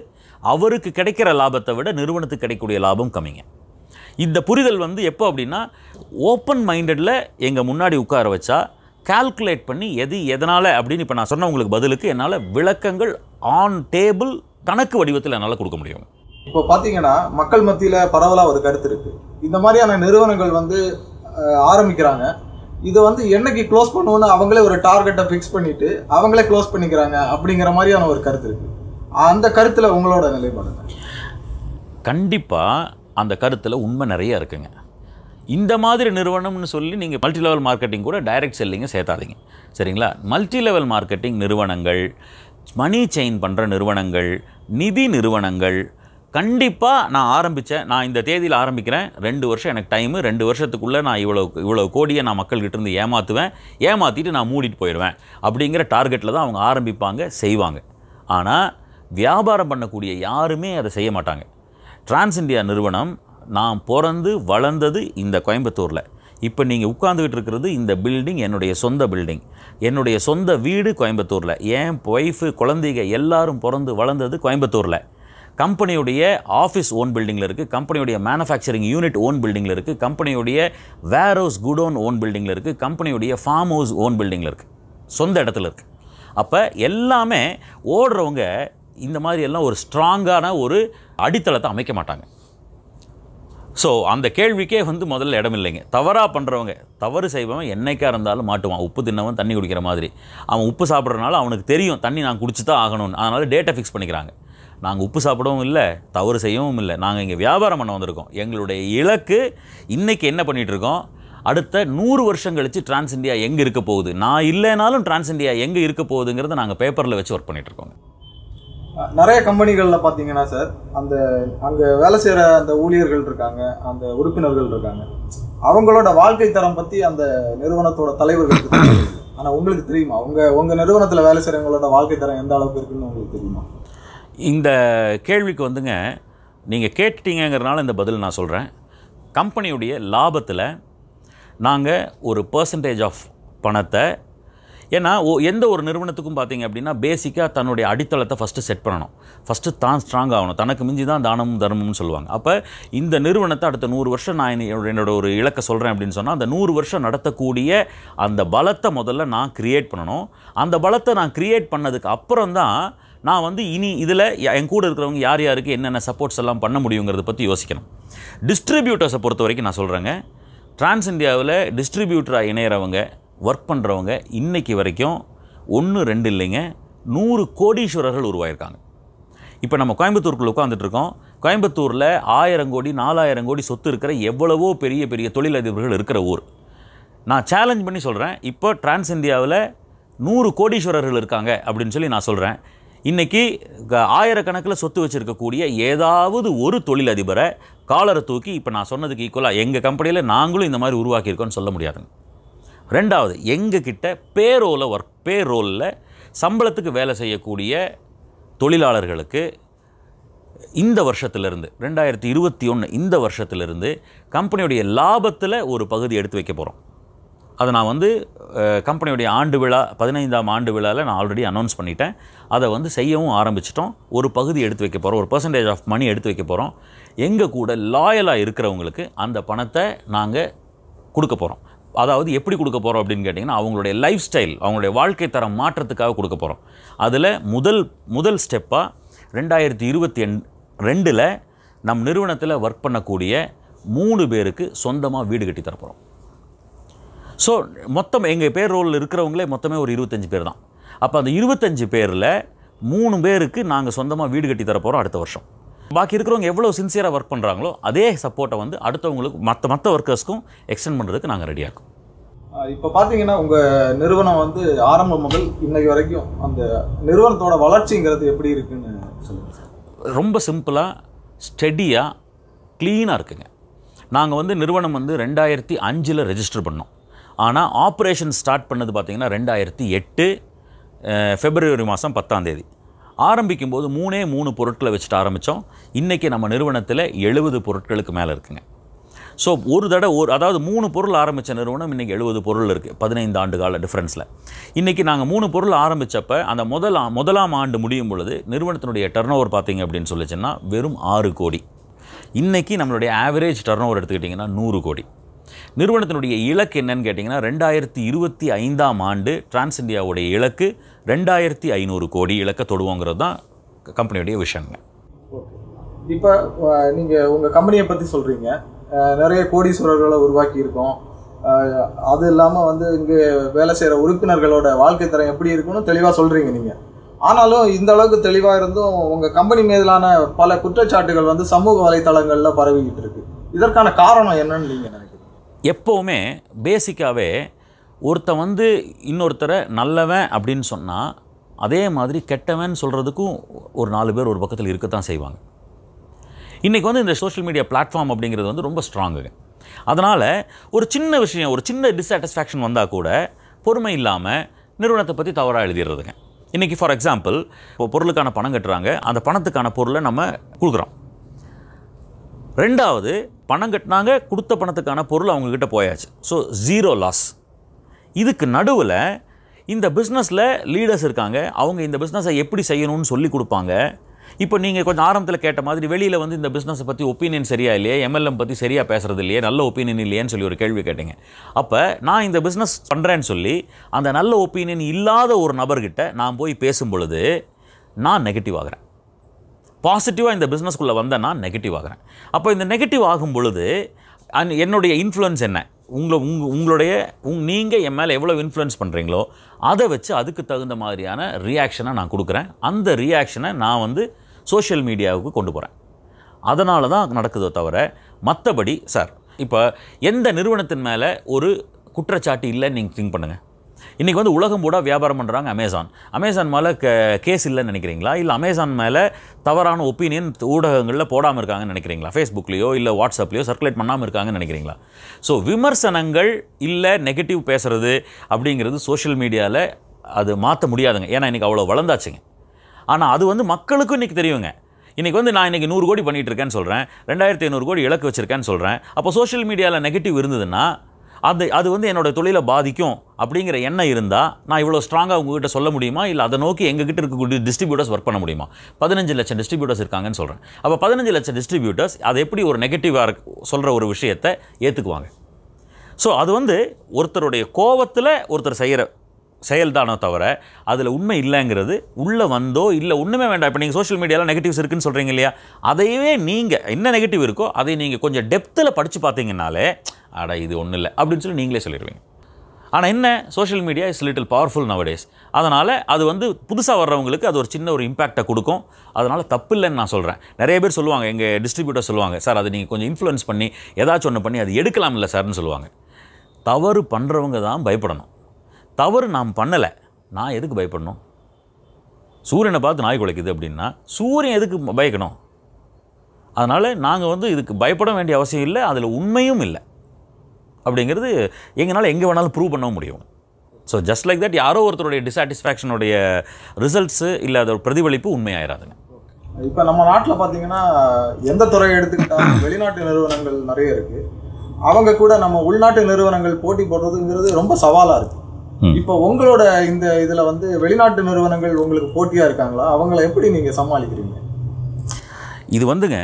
அவருக்கு கிடைக்கிற லாபத்தை விட நிறுவனத்துக்கு கிடைக்கக்கூடிய லாபம் கம்மிங்க. இந்த புரிதல் வந்து எப்போ அப்படின்னா ஓப்பன் மைண்டடில் எங்கள் முன்னாடி உட்கார வச்சா கால்குலேட் பண்ணி எது எதனால் அப்படின்னு இப்போ நான் சொன்ன உங்களுக்கு பதிலுக்கு என்னால் விளக்கங்கள் ஆன் டேபிள் கணக்கு வடிவத்தில் என்னால் கொடுக்க முடியும். இப்போ பார்த்தீங்கன்னா மக்கள் மத்தியில் பரவலாக ஒரு கருத்து இருக்கு. இந்த மாதிரியான நிறுவனங்கள் வந்து ஆரம்பிக்கிறாங்க. இதை வந்து என்னைக்கு க்ளோஸ் பண்ணுவோன்னு அவங்களே ஒரு டார்கெட்டை ஃபிக்ஸ் பண்ணிட்டு அவங்களே க்ளோஸ் பண்ணிக்கிறாங்க அப்படிங்கிற மாதிரியான ஒரு கருத்து இருக்கு. அந்த கருத்தில் உங்களோட நிலைப்பாடு கண்டிப்பாக அந்த கருத்தில் உண்மை நிறைய இருக்குங்க. இந்த மாதிரி நிறுவனம்னு சொல்லி நீங்கள் மல்டி லெவல் மார்க்கெட்டிங் கூட டைரக்ட் செல்லிங்கை சேர்த்தாதீங்க. சரிங்களா? மல்டி லெவல் மார்க்கெட்டிங் நிறுவனங்கள் மணி செயின் பண்ணுற நிறுவனங்கள் நிதி நிறுவனங்கள் கண்டிப்பாக நான் ஆரம்பித்தேன் நான் இந்த தேதியில் ஆரம்பிக்கிறேன். ரெண்டு வருஷம் எனக்கு டைமு ரெண்டு வருஷத்துக்குள்ளே நான் இவ்வளோ இவ்வளோ கோடியை நான் மக்கள்கிட்டேருந்து ஏமாற்றுவேன் ஏமாற்றிட்டு நான் மூடிட்டு போயிடுவேன். அப்படிங்கிற டார்கெட்டில் தான் அவங்க ஆரம்பிப்பாங்க செய்வாங்க. ஆனால் வியாபாரம் பண்ணக்கூடிய யாருமே அதை செய்ய மாட்டாங்க. டிரான்ஸ் இந்தியா நிறுவனம் நான் பிறந்து வளர்ந்தது இந்த கோயம்புத்தூரில். இப்போ நீங்கள் உட்காந்துக்கிட்டு இருக்கிறது இந்த பில்டிங் என்னுடைய சொந்த பில்டிங் என்னுடைய சொந்த வீடு கோயம்புத்தூரில். என் ஒய்ஃபு குழந்தைங்க எல்லாரும் பிறந்து வளர்ந்தது கோயம்புத்தூரில். கம்பெனியுடைய ஆஃபீஸ் ஓன் பில்டிங்கில் இருக்குது கம்பெனியுடைய மேனுஃபேக்சரிங் யூனிட் ஓன் பில்டிங்கில் இருக்குது கம்பெனியுடைய வேர் ஹவுஸ் குடோன் ஓன் பில்டிங்கில் இருக்குது கம்பெனியுடைய ஃபார்ம் ஹவுஸ் ஓன் பில்டிங்கில் இருக்குது சொந்த இடத்துல இருக்குது அப்போ எல்லாமே ஓடுறவங்க இந்த மாதிரி எல்லாம் ஒரு ஸ்ட்ராங்கான ஒரு அடித்தளத்தை அமைக்க மாட்டாங்க. ஸோ அந்த கேள்விக்கே வந்து முதல்ல இடம் இல்லைங்க. தவறாக பண்ணுறவங்க தவறு செய்வவன் என்றைக்காக இருந்தாலும் மாட்டுவான். உப்பு தின்னவன் தண்ணி குடிக்கிற மாதிரி. அவன் உப்பு சாப்பிட்றதுனால அவனுக்கு தெரியும் தண்ணி நான் குடிச்சு தான் ஆகணும்னு. அதனால் டேட்டை ஃபிக்ஸ் பண்ணிக்கிறாங்க. நாங்கள் உப்பு சாப்பிடவும் இல்லை தவறு செய்யவும் இல்லை. நாங்கள் இங்கே வியாபாரம் பண்ண வந்திருக்கோம். எங்களுடைய இலக்கு இன்றைக்கி என்ன பண்ணிகிட்டு இருக்கோம்? அடுத்த நூறு வருஷம் கழித்து டிரான்ஸ் இந்தியா எங்கே இருக்க போகுது? நான் இல்லைனாலும் டிரான்ஸ் இந்தியா எங்கே இருக்க போகுதுங்கிறத நாங்கள் பேப்பரில் வச்சு ஒர்க் பண்ணிகிட்ருக்கோங்க இருக்கோங்க. நிறைய கம்பெனிகளில் பார்த்தீங்கன்னா சார் அந்த அங்கே வேலை செய்கிற அந்த ஊழியர்கள் இருக்காங்க அந்த உறுப்பினர்கள் இருக்காங்க. அவங்களோட வாழ்க்கை தரம் பற்றி அந்த நிறுவனத்தோட தலைவர்களுக்கு ஆனால் உங்களுக்கு தெரியுமா? உங்கள் உங்கள் நிறுவனத்தில் வேலை செய்கிறவங்களோட வாழ்க்கை தரம் எந்த அளவுக்கு இருக்குன்னு உங்களுக்கு தெரியுமா? இந்த கேள்விக்கு வந்துங்க நீங்கள் கேட்டுட்டீங்கங்கிறனால இந்த பதில் நான் சொல்கிறேன் கம்பெனியுடைய லாபத்தில் நாங்கள் ஒரு பர்சன்டேஜ் ஆஃப் பணத்தை ஏன்னா ஓ எந்த ஒரு நிறுவனத்துக்கும் பார்த்தீங்க அப்படின்னா பேசிக்காக தன்னுடைய அடித்தளத்தை ஃபஸ்ட்டு செட் பண்ணணும். ஃபஸ்ட்டு தான் ஸ்ட்ராங் ஆகணும். தனக்கு மிஞ்சி தான் தானமும் தர்மம்னு சொல்லுவாங்க. அப்போ இந்த நிறுவனத்தை அடுத்த நூறு வருஷம் நான் என்னோட என்னோட ஒரு இலக்கை சொல்கிறேன் அப்படின்னு சொன்னால் அந்த நூறு வருஷம் நடத்தக்கூடிய அந்த பலத்தை முதல்ல நான் க்ரியேட் பண்ணணும். அந்த பலத்தை நான் க்ரியேட் பண்ணதுக்கு அப்புறம் தான் நான் வந்து இனி இதில் என் கூட இருக்கிறவங்க யார் யாருக்கு என்னென்ன சப்போர்ட்ஸ் எல்லாம் பண்ண முடியுங்கிறத பற்றி யோசிக்கணும். டிஸ்ட்ரிபியூட்டர்ஸை பொறுத்த வரைக்கும் நான் சொல்கிறேங்க டிரான்ஸ் இந்தியாவில் டிஸ்ட்ரிபியூட்டராக இணையிறவங்க ஒர்க் பண்ணுறவங்க இன்றைக்கி வரைக்கும் ஒன்று ரெண்டு இல்லைங்க. நூறு கோடீஸ்வரர்கள் உருவாயிருக்காங்க. இப்போ நம்ம கோயம்புத்தூருக்குள்ள உட்காந்துட்ருக்கோம் கோயம்புத்தூரில் ஆயிரம் கோடி நாலாயிரம் கோடி சொத்து இருக்கிற எவ்வளவோ பெரிய பெரிய தொழிலதிபர்கள் இருக்கிற ஊர். நான் சேலஞ்ச் பண்ணி சொல்கிறேன் இப்போ டிரான்ஸ் இந்தியாவில் நூறு கோடீஸ்வரர்கள் இருக்காங்க அப்படின்னு சொல்லி நான் சொல்கிறேன் இன்றைக்கி ஆயிரக்கணக்கில் சொத்து வச்சுருக்கக்கூடிய ஏதாவது ஒரு தொழிலதிபரை காலரை தூக்கி இப்போ நான் சொன்னதுக்கு ஈக்குவலாக எங்கள் கம்பெனியில் நாங்களும் இந்த மாதிரி உருவாக்கியிருக்கோம்னு சொல்ல முடியாதுங்க. ரெண்டாவது எங்கள் கிட்ட பேரோல ஒர்க் பேரோலில் சம்பளத்துக்கு வேலை செய்யக்கூடிய தொழிலாளர்களுக்கு இந்த வருஷத்திலிருந்து ரெண்டாயிரத்தி இருபத்தி ஒன்று இந்த வருஷத்திலிருந்து கம்பெனியுடைய லாபத்தில் ஒரு பகுதி எடுத்து வைக்க போகிறோம் அதை நான் வந்து கம்பெனியுடைய ஆண்டு விழா பதினைந்தாம் ஆண்டு விழாவில் நான் ஆல்ரெடி அனௌன்ஸ் பண்ணிட்டேன். அதை வந்து செய்யவும் ஆரம்பிச்சிட்டோம். ஒரு பகுதி எடுத்து வைக்க போகிறோம் ஒரு பர்சன்டேஜ் ஆஃப் மணி எடுத்து வைக்க போகிறோம் எங்கள் கூட லாயலாக இருக்கிறவங்களுக்கு அந்த பணத்தை நாங்கள் கொடுக்க போகிறோம் அதாவது எப்படி கொடுக்க போகிறோம் அப்படின்னு கேட்டிங்கன்னா அவங்களுடைய லைஃப் ஸ்டைல் அவங்களுடைய வாழ்க்கை தரம் மாற்றத்துக்காக கொடுக்க போகிறோம் அதில் முதல் முதல் ஸ்டெப்பாக ரெண்டாயிரத்தி இருபத்தி எண் ரெண்டில் நம் நிறுவனத்தில் ஒர்க் பண்ணக்கூடிய மூணு பேருக்கு சொந்தமாக வீடு கட்டி தரப்போகிறோம் ஸோ மொத்தம் எங்கள் பேர் ரோலில் இருக்கிறவங்களே மொத்தமே ஒரு இருபத்தஞ்சு பேர் தான். அப்போ அந்த இருபத்தஞ்சு பேரில் மூணு பேருக்கு நாங்கள் சொந்தமாக வீடு கட்டி தரப்போகிறோம் அடுத்த வருஷம். பாக்கி இருக்கிறவங்க எவ்வளோ சின்சியராக ஒர்க் பண்ணுறாங்களோ அதே சப்போர்ட்டை வந்து அடுத்தவங்களுக்கு மற்ற மற்ற ஒர்க்கர்ஸ்க்கும் எக்ஸ்டெண்ட் பண்ணுறதுக்கு நாங்கள் ரெடியாக இருக்கோம். அஹ் இப்போ பார்த்தீங்கன்னா உங்க நிறுவனம் வந்து ஆரம்பம் முதல் இன்னைக்கு வரைக்கும் அந்த நிறுவனத்தோட வளர்ச்சிங்கிறது எப்படி இருக்குன்னு சொல்லுங்க சார். ரொம்ப சிம்பிளாக ஸ்டெடியாக க்ளீனாக இருக்குங்க. நாங்கள் வந்து நிறுவனம் வந்து ரெண்டாயிரத்தி அஞ்சில் ரெஜிஸ்டர் பண்ணோம். ஆனால் ஆப்ரேஷன் ஸ்டார்ட் பண்ணது பார்த்திங்கன்னா ரெண்டாயிரத்தி எட்டு ஃபெப்ரவரி மாதம் பத்தாம் தேதி. ஆரம்பிக்கும் போது மூணே மூணு பொருட்களை வச்சுட்டு ஆரம்பித்தோம் இன்றைக்கி நம்ம நிறுவனத்தில் எழுபது பொருட்களுக்கு மேலே இருக்குங்க. ஸோ ஒரு தடவை ஒரு அதாவது மூணு பொருள் ஆரம்பித்த நிறுவனம் இன்றைக்கி எழுபது பொருள் இருக்குது பதினைந்து ஆண்டு கால டிஃப்ரென்ஸில் இன்றைக்கி நாங்கள் மூணு பொருள் ஆரம்பித்தப்போ அந்த முதல் முதலாம் ஆண்டு முடியும் பொழுது நிறுவனத்தினுடைய டர்ன் ஓவர் பார்த்தீங்க அப்படின்னு சொல்லிச்சுன்னா வெறும் ஆறு கோடி. இன்றைக்கி நம்மளுடைய ஆவரேஜ் டர்ன் ஓவர் எடுத்துக்கிட்டிங்கன்னா நூறு கோடி. நிறுவனத்தினுடைய இலக்கு என்னன்னு கேட்டிங்கன்னா ரெண்டாயிரத்தி இருபத்தி ஐந்தாம் ஆண்டு டிரான்ஸ் இந்தியாவுடைய இலக்கு ரெண்டாயிரத்தி ஐநூறு கோடி இலக்கை தொடுவோங்கிறது தான் கம்பெனியுடைய விஷயங்க. இப்போ நீங்கள் உங்கள் கம்பெனியை பற்றி சொல்கிறீங்க நிறைய கோடீஸ்வரர்களை உருவாக்கி இருக்கோம் அது இல்லாமல் வந்து இங்கே வேலை செய்கிற உறுப்பினர்களோட வாழ்க்கை தரம் எப்படி இருக்குன்னு தெளிவாக சொல்கிறீங்க நீங்கள் ஆனாலும் இந்த அளவுக்கு தெளிவாக இருந்தும் உங்கள் கம்பெனி மீதிலான பல குற்றச்சாட்டுகள் வந்து சமூக வலைத்தளங்களில் பரவிக்கிட்டு இருக்கு. இதற்கான காரணம் என்னன்னு நீங்கள் நினைக்கிறீங்க? எப்போவுமே பேசிக்காகவே ஒருத்தன் வந்து இன்னொருத்தரை நல்லவன் அப்படின்னு சொன்னால் அதே மாதிரி கெட்டவன் சொல்கிறதுக்கும் ஒரு நாலு பேர் ஒரு பக்கத்தில் இருக்கத்தான் செய்வாங்க. இன்றைக்கி வந்து இந்த சோஷியல் மீடியா பிளாட்ஃபார்ம் அப்படிங்கிறது வந்து ரொம்ப ஸ்ட்ராங்குங்க அதனால் ஒரு சின்ன விஷயம் ஒரு சின்ன டிஸாட்டிஸ்ஃபேக்ஷன் வந்தால் கூட பொறுமை இல்லாமல் நிறுவனத்தை பற்றி தவறாக எழுதிடுறதுங்க. இன்றைக்கி ஃபார் எக்ஸாம்பிள் இப்போ பொருளுக்கான பணம் கட்டுறாங்க. அந்த பணத்துக்கான பொருளை நம்ம கொடுக்குறோம். ரெண்டாவது பணம் கட்டினாங்க கொடுத்த பணத்துக்கான பொருள் அவங்கக்கிட்ட போயாச்சு. ஸோ ஜீரோ லாஸ் இதுக்கு நடுவில் இந்த பிஸ்னஸில் லீடர்ஸ் இருக்காங்க அவங்க இந்த பிஸ்னஸை எப்படி செய்யணும்னு சொல்லி கொடுப்பாங்க. இப்போ நீங்கள் கொஞ்சம் ஆரம்பத்தில் கேட்ட மாதிரி வெளியில் வந்து இந்த பிஸ்னஸை பற்றி ஒப்பீனியன் சரியா இல்லையே எம்எல்எம் பற்றி சரியாக பேசுறது இல்லையே நல்ல ஒப்பீனியன் இல்லையேன்னு சொல்லி ஒரு கேள்வி கேட்டீங்க. அப்போ நான் இந்த பிஸ்னஸ் பண்ணுறேன்னு சொல்லி அந்த நல்ல ஒப்பீனியன் இல்லாத ஒரு நபர்கிட்ட நான் போய் பேசும் பொழுது நான் நெகட்டிவ் ஆகிறேன். பாசிட்டிவாக இந்த பிஸ்னஸ்க்குள்ளே வந்தேன் நான் நெகட்டிவ் ஆகிறேன். அப்போ இந்த நெகட்டிவ் ஆகும் பொழுது அன் என்னுடைய இன்ஃப்ளூயன்ஸ் என்ன? உங்களை உங் உங்களுடைய உங் நீங்கள் என் மேலே எவ்வளோ இன்ஃப்ளூயன்ஸ் பண்ணுறீங்களோ அதை வச்சு அதுக்கு தகுந்த மாதிரியான ரியாக்ஷனை நான் கொடுக்குறேன். அந்த ரியாக்ஷனை நான் வந்து சோஷியல் மீடியாவுக்கு கொண்டு போகிறேன் அதனால தான் நடக்குதோ தவிர மற்றபடி சார் இப்போ எந்த நிறுவனத்தின் மேலே ஒரு குற்றச்சாட்டு இல்லைன்னு நீங்கள் திங்க் பண்ணுங்கள் இன்றைக்கி வந்து உலகம் கூட வியாபாரம் பண்ணுறாங்க அமேசான் அமேசான் மேலே க கேஸ் இல்லைன்னு நினைக்கிறீங்களா? இல்லை அமேசான் மேலே தவறான ஒப்பீனியன் ஊடகங்களில் போடாமல் இருக்காங்கன்னு நினைக்கிறீங்களா? ஃபேஸ்புக்லேயோ இல்லை வாட்ஸ்அப்லேயோ சர்க்குலேட் பண்ணாமல் இருக்காங்கன்னு நினைக்கிறீங்களா? ஸோ விமர்சனங்கள் இல்லை நெகட்டிவ் பேசுகிறது அப்படிங்கிறது சோஷியல் மீடியாவில் அது மாற்ற முடியாதுங்க. ஏன்னா இன்றைக்கி அவ்வளோ வளர்ந்தாச்சுங்க. ஆனால் அது வந்து மக்களுக்கும் இன்றைக்கி தெரியுங்க. இன்றைக்கி வந்து நான் இன்றைக்கி நூறு கோடி பண்ணிகிட்டு இருக்கேன்னு சொல்கிறேன் ரெண்டாயிரத்தி ஐநூறு கோடி இலக்கு வச்சுருக்கேன்னு சொல்கிறேன் அப்போ சோஷியல் மீடியாவில் நெகட்டிவ் இருந்ததுன்னா அது அது வந்து என்னோட தொழிலை பாதிக்கும் அப்படிங்கிற எண்ணம் இருந்தால் நான் இவ்வளோ ஸ்ட்ராங்காக உங்ககிட்ட சொல்ல முடியுமா? இல்லை அதை நோக்கி எங்ககிட்ட இருக்கக்கூடிய டிஸ்ட்ரிபியூட்டர்ஸ் ஒர்க் பண்ண முடியுமா? பதினஞ்சு லட்சம் டிஸ்ட்ரிபியூட்டர்ஸ் இருக்காங்கன்னு சொல்கிறேன் அப்போ பதினஞ்சு லட்சம் டிஸ்ட்ரிபியூட்டர்ஸ் அதை எப்படி ஒரு நெகட்டிவாக சொல்கிற ஒரு விஷயத்தை ஏற்றுக்குவாங்க ஸோ அது வந்து ஒருத்தருடைய கோவத்தில் ஒருத்தர் செய்கிற செயல்தானோ தவிர அதில் உண்மை இல்லைங்கிறது உள்ளே வந்தோ இல்லை ஒன்றுமே வேண்டாம். இப்போ நீங்கள் சோஷியல் மீடியாவில் நெகட்டிவ்ஸ் இருக்குன்னு சொல்கிறீங்க இல்லையா? அதையவே நீங்கள் என்ன நெகட்டிவ் இருக்கோ அதை நீங்கள் கொஞ்சம் டெப்த்தில் படித்து பார்த்தீங்கன்னாலே அட இது ஒன்றும் இல்லை. அப்படின்னு சொல்லி நீங்களே சொல்லிடுவீங்க. ஆனால் என்ன? Social media is little powerful nowadays அதனால் அது வந்து புதுசாக வர்றவங்களுக்கு அது ஒரு சின்ன ஒரு இம்பாக்டை கொடுக்கும். அதனால் தப்பு இல்லைன்னு நான் சொல்கிறேன் நிறைய பேர் சொல்லுவாங்க எங்கள் டிஸ்ட்ரிபியூட்டர் சொல்லுவாங்க சார் அதை நீங்கள் கொஞ்சம் இன்ஃப்ளூயன்ஸ் பண்ணி ஏதாச்சும் ஒன்று பண்ணி அது எடுக்கலாம் இல்லை சார்னு சொல்லுவாங்க. தவறு பண்ணுறவங்க தான் பயப்படணும். தவறு நாம் பண்ணலை நான் எதுக்கு பயப்படணும்? சூரியனை பார்த்து நாய் குலைக்குது அப்படின்னா சூரியன் எதுக்கு பயக்கணும்? அதனால் நாங்கள் வந்து இதுக்கு பயப்பட வேண்டிய அவசியம் இல்லை அதில் உண்மையும் இல்லை. அப்படிங்கிறது எங்களால் எங்கே வேணாலும் ப்ரூவ் பண்ணவும் முடியும். ஸோ ஜஸ்ட் லைக் தட் யாரோ ஒருத்தருடைய டிசாட்டிஸ்ஃபேக்ஷனுடைய ரிசல்ட்ஸு இல்லை அதோட பிரதிபலிப்பு உண்மையாயிராதுங்க. இப்போ நம்ம நாட்டில் பார்த்தீங்கன்னா எந்த துறையை எடுத்துக்கிட்டாலும் வெளிநாட்டு நிறுவனங்கள் நிறைய இருக்கு. அவங்க கூட நம்ம உள்நாட்டு நிறுவனங்கள் போட்டி போடுறதுங்கிறது ரொம்ப சவாலா இருக்கு. ம். இப்போ உங்களோட இந்த இதுல வந்து வெளிநாட்டு நிறுவனங்கள் உங்களுக்கு போட்டியா இருக்காங்களா? அவங்கள எப்படி நீங்க சமாளிக்கிறீங்க? இது வந்துங்க